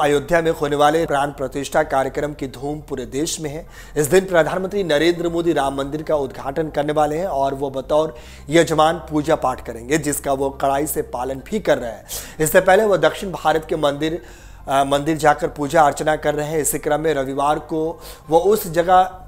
अयोध्या में होने वाले प्राण प्रतिष्ठा कार्यक्रम की धूम पूरे देश में है। इस दिन प्रधानमंत्री नरेंद्र मोदी राम मंदिर का उद्घाटन करने वाले हैं और वो बतौर यजमान पूजा पाठ करेंगे जिसका वो कड़ाई से पालन भी कर रहे हैं। इससे पहले वो दक्षिण भारत के मंदिर आ, मंदिर जाकर पूजा अर्चना कर रहे हैं। इसी क्रम में रविवार को वो उस जगह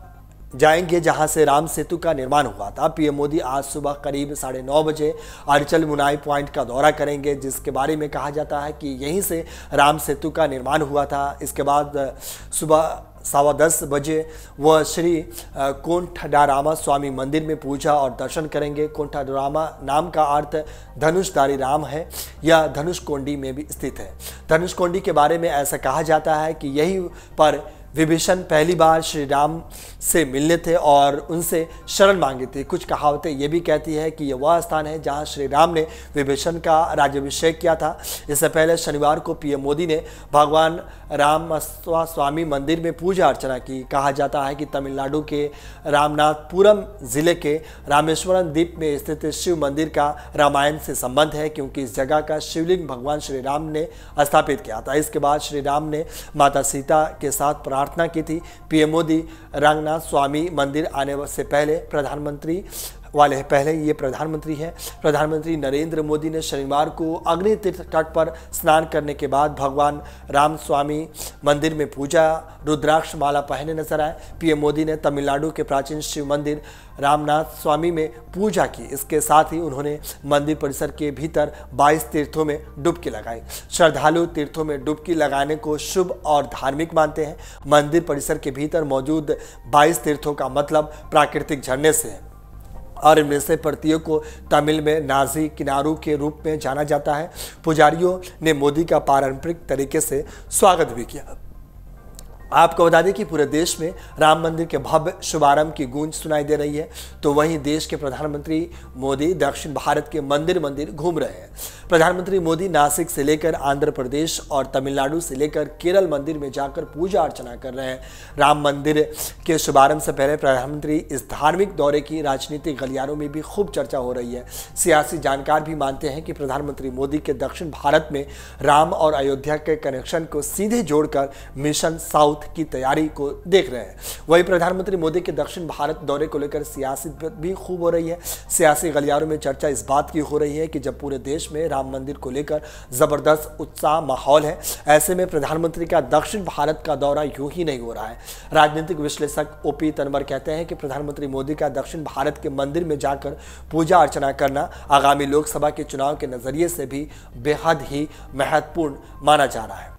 जाएँगे जहाँ से राम सेतु का निर्माण हुआ था। पीएम मोदी आज सुबह करीब साढ़े नौ बजे अरचल मुनाई पॉइंट का दौरा करेंगे, जिसके बारे में कहा जाता है कि यहीं से राम सेतु का निर्माण हुआ था। इसके बाद सुबह सवा दस बजे वह श्री कोंठडारामा स्वामी मंदिर में पूजा और दर्शन करेंगे। कोंठाडारामा नाम का अर्थ धनुषधारी राम है यह धनुष कोंडी में भी स्थित है। धनुष कोंडी के बारे में ऐसा कहा जाता है कि यही पर विभीषण पहली बार श्री राम से मिलने थे और उनसे शरण मांगी थी। कुछ कहावतें ये भी कहती है कि यह वह स्थान है जहाँ श्री राम ने विभीषण का राज्यभिषेक किया था। इससे पहले शनिवार को पीएम मोदी ने भगवान राम स्वामी मंदिर में पूजा अर्चना की। कहा जाता है कि तमिलनाडु के रामनाथपुरम ज़िले के रामेश्वरम द्वीप में स्थित शिव मंदिर का रामायण से संबंध है, क्योंकि इस जगह का शिवलिंग भगवान श्री राम ने स्थापित किया था। इसके बाद श्री राम ने माता सीता के साथ प्रार्थना की थी। पीएम मोदी रंगनाथ स्वामी मंदिर आने से पहले प्रधानमंत्री वाले हैं। पहले ये प्रधानमंत्री हैं। प्रधानमंत्री नरेंद्र मोदी ने शनिवार को अग्नि तीर्थ तट पर स्नान करने के बाद भगवान राम स्वामी मंदिर में पूजा रुद्राक्ष माला पहने नज़र आए। पीएम मोदी ने तमिलनाडु के प्राचीन शिव मंदिर रामनाथ स्वामी में पूजा की। इसके साथ ही उन्होंने मंदिर परिसर के भीतर 22 तीर्थों में डुबकी लगाई। श्रद्धालु तीर्थों में डुबकी लगाने को शुभ और धार्मिक मानते हैं। मंदिर परिसर के भीतर मौजूद 22 तीर्थों का मतलब प्राकृतिक झरने से है। और इनमें से प्रत्येक को तमिल में नाजी किनारू के रूप में जाना जाता है। पुजारियों ने मोदी का पारंपरिक तरीके से स्वागत भी किया। आपको बता दें कि पूरे देश में राम मंदिर के भव्य शुभारंभ की गूंज सुनाई दे रही है। तो वहीं देश के प्रधानमंत्री मोदी दक्षिण भारत के मंदिर मंदिर घूम रहे हैं। प्रधानमंत्री मोदी नासिक से लेकर आंध्र प्रदेश और तमिलनाडु से लेकर केरल मंदिर में जाकर पूजा अर्चना कर रहे हैं। राम मंदिर के शुभारंभ से पहले प्रधानमंत्री इस धार्मिक दौरे की राजनीतिक गलियारों में भी खूब चर्चा हो रही है। सियासी जानकार भी मानते हैं कि प्रधानमंत्री मोदी के दक्षिण भारत में राम और अयोध्या के कनेक्शन को सीधे जोड़कर मिशन साउथ साउथ की तैयारी को देख रहे हैं। वही प्रधानमंत्री मोदी के दक्षिण भारत दौरे को लेकर सियासी भी खूब हो रही है। सियासी गलियारों में चर्चा इस बात की हो रही है कि जब पूरे देश में राम मंदिर को लेकर ज़बरदस्त उत्साह माहौल है, ऐसे में प्रधानमंत्री का दक्षिण भारत का दौरा यूँ ही नहीं हो रहा है। राजनीतिक विश्लेषक ओपी तनवर कहते हैं कि प्रधानमंत्री मोदी का दक्षिण भारत के मंदिर में जाकर पूजा अर्चना करना आगामी लोकसभा के चुनाव के नज़रिए से भी बेहद ही महत्वपूर्ण माना जा रहा है।